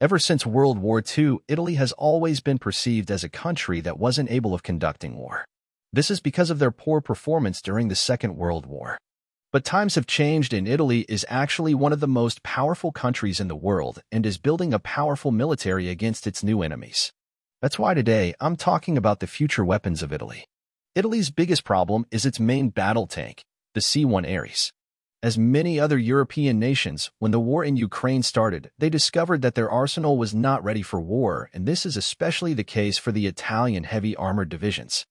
Ever since World War II, Italy has always been perceived as a country that wasn't able of conducting war. This is because of their poor performance during the Second World War. But times have changed and Italy is actually one of the most powerful countries in the world and is building a powerful military against its new enemies. That's why today I'm talking about the future weapons of Italy. Italy's biggest problem is its main battle tank, the C-1 Ares. As many other European nations, when the war in Ukraine started, they discovered that their arsenal was not ready for war, and this is especially the case for the Italian heavy armored divisions.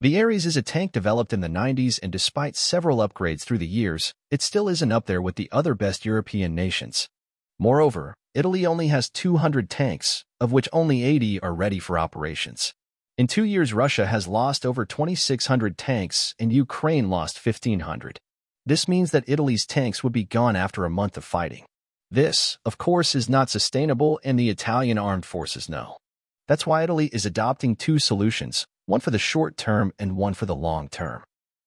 The Ares is a tank developed in the 90s and despite several upgrades through the years, it still isn't up there with the other best European nations. Moreover, Italy only has 200 tanks, of which only 80 are ready for operations. In two years, Russia has lost over 2,600 tanks and Ukraine lost 1,500. This means that Italy's tanks would be gone after a month of fighting. This, of course, is not sustainable and the Italian armed forces know. That's why Italy is adopting two solutions, one for the short term and one for the long term.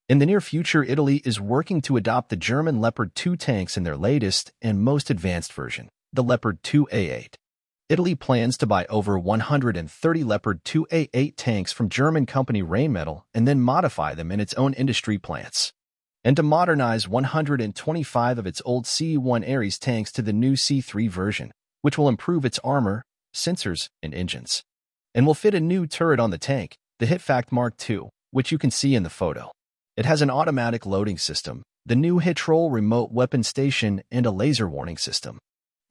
In the near future, Italy is working to adopt the German Leopard 2 tanks in their latest and most advanced version, the Leopard 2A8. Italy plans to buy over 130 Leopard 2A8 tanks from German company Rheinmetall and then modify them in its own industry plants. And to modernize 125 of its old C1 Ares tanks to the new C3 version, which will improve its armor, sensors, and engines. And will fit a new turret on the tank, the HitFact Mark II, which you can see in the photo. It has an automatic loading system, the new HITROLE remote weapon station, and a laser warning system.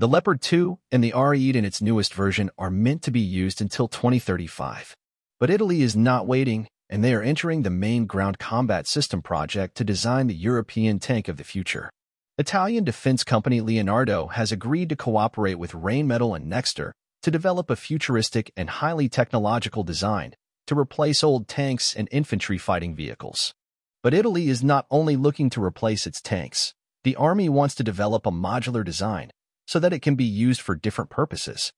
The Leopard 2 and the R8 in its newest version are meant to be used until 2035. But Italy is not waiting, and they are entering the main ground combat system project to design the European tank of the future. Italian defense company Leonardo has agreed to cooperate with Rheinmetall and Nexter to develop a futuristic and highly technological design to replace old tanks and infantry fighting vehicles. But Italy is not only looking to replace its tanks. The army wants to develop a modular design so that it can be used for different purposes.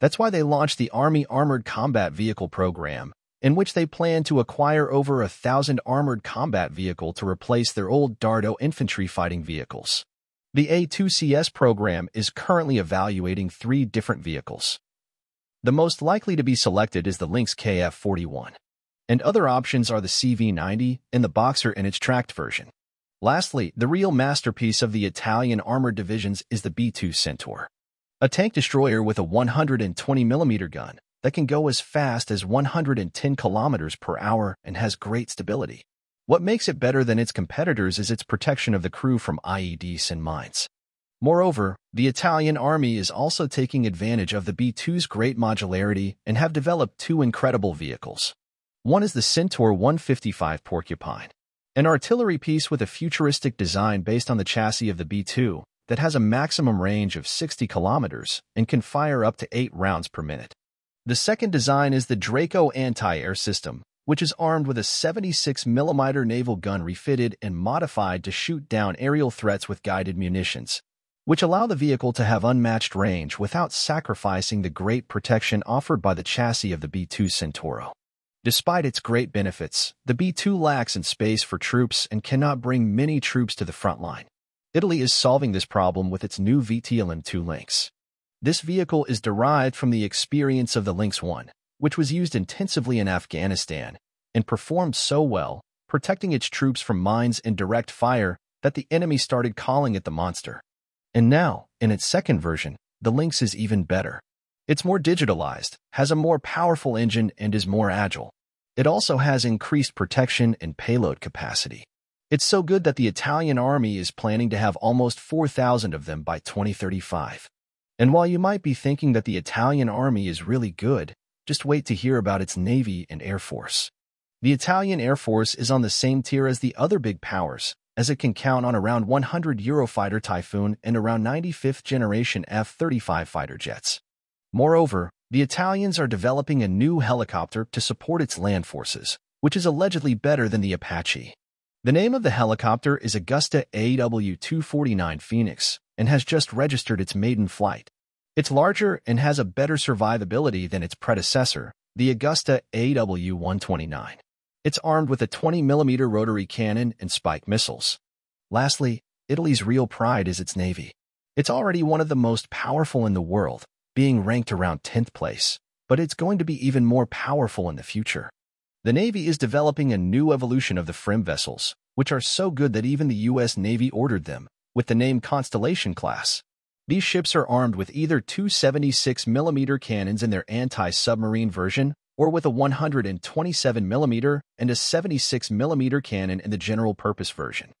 That's why they launched the Army Armored Combat Vehicle Program, in which they plan to acquire over a thousand armored combat vehicle to replace their old Dardo infantry fighting vehicles. The A2CS program is currently evaluating three different vehicles. The most likely to be selected is the Lynx KF41, and other options are the CV90 and the Boxer in its tracked version. Lastly, the real masterpiece of the Italian armored divisions is the B-2 Centaur, a tank destroyer with a 120mm gun that can go as fast as 110 kilometers per hour and has great stability. What makes it better than its competitors is its protection of the crew from IEDs and mines. Moreover, the Italian army is also taking advantage of the B-2's great modularity and have developed two incredible vehicles. One is the Centaur 155 Porcupine, an artillery piece with a futuristic design based on the chassis of the B-2 that has a maximum range of 60 kilometers and can fire up to 8 rounds per minute. The second design is the Draco anti-air system, which is armed with a 76mm naval gun refitted and modified to shoot down aerial threats with guided munitions which allow the vehicle to have unmatched range without sacrificing the great protection offered by the chassis of the B-2 Centauro. Despite its great benefits, the B-2 lacks in space for troops and cannot bring many troops to the front line. Italy is solving this problem with its new VTLM-2 Lynx. This vehicle is derived from the experience of the Lynx 1, which was used intensively in Afghanistan and performed so well, protecting its troops from mines and direct fire, that the enemy started calling it the monster. And now, in its second version, the Lynx is even better. It's more digitalized, has a more powerful engine, and is more agile. It also has increased protection and payload capacity. It's so good that the Italian army is planning to have almost 4,000 of them by 2035. And while you might be thinking that the Italian army is really good, just wait to hear about its navy and air force. The Italian Air Force is on the same tier as the other big powers, as it can count on around 100 Eurofighter Typhoon and around 95th generation F-35 fighter jets. Moreover, the Italians are developing a new helicopter to support its land forces, which is allegedly better than the Apache. The name of the helicopter is Agusta AW249 Phoenix and has just registered its maiden flight. It's larger and has a better survivability than its predecessor, the Agusta AW129. It's armed with a 20mm rotary cannon and spike missiles. Lastly, Italy's real pride is its navy. It's already one of the most powerful in the world, being ranked around 10th place, but it's going to be even more powerful in the future. The Navy is developing a new evolution of the FREMM vessels, which are so good that even the U.S. Navy ordered them, with the name Constellation class. These ships are armed with either two 76mm cannons in their anti-submarine version or with a 127mm and a 76mm cannon in the general-purpose version.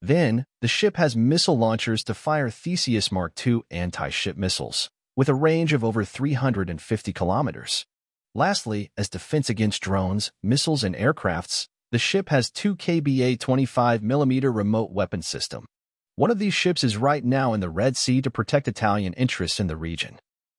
Then, the ship has missile launchers to fire Theseus Mark II anti-ship missiles, with a range of over 350 kilometers. Lastly, as defense against drones, missiles, and aircrafts, the ship has two KBA 25mm remote weapon system. One of these ships is right now in the Red Sea to protect Italian interests in the region.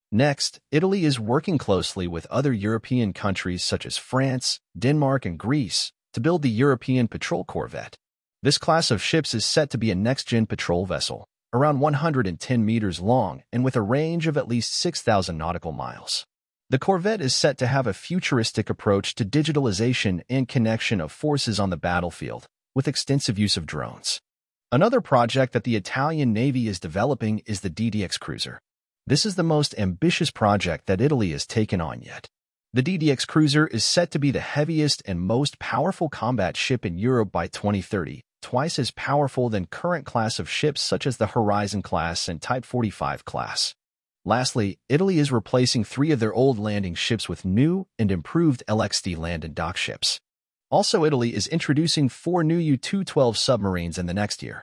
Next, Italy is working closely with other European countries such as France, Denmark, and Greece to build the European Patrol Corvette. This class of ships is set to be a next-gen patrol vessel, around 110 meters long and with a range of at least 6,000 nautical miles. The Corvette is set to have a futuristic approach to digitalization and connection of forces on the battlefield, with extensive use of drones. Another project that the Italian Navy is developing is the DDX cruiser. This is the most ambitious project that Italy has taken on yet. The DDX cruiser is set to be the heaviest and most powerful combat ship in Europe by 2030 twice as powerful than current class of ships such as the Horizon class and Type 45 class. Lastly, Italy is replacing three of their old landing ships with new and improved LXD land and dock ships. Also, Italy is introducing four new U-212 submarines in the next year.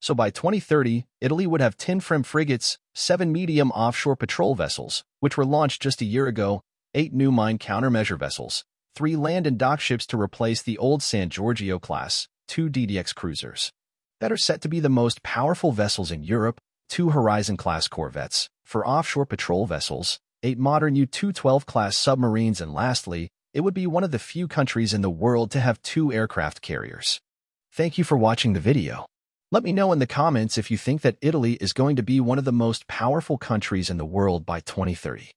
So by 2030, Italy would have 10 FREMM frigates, 7 medium offshore patrol vessels, which were launched just a year ago, 8 new mine countermeasure vessels, 3 land and dock ships to replace the old San Giorgio class, two DDX cruisers that are set to be the most powerful vessels in Europe, two Horizon-class corvettes for offshore patrol vessels, eight modern U-212 class submarines, and lastly, it would be one of the few countries in the world to have two aircraft carriers. Thank you for watching the video. Let me know in the comments if you think that Italy is going to be one of the most powerful countries in the world by 2030.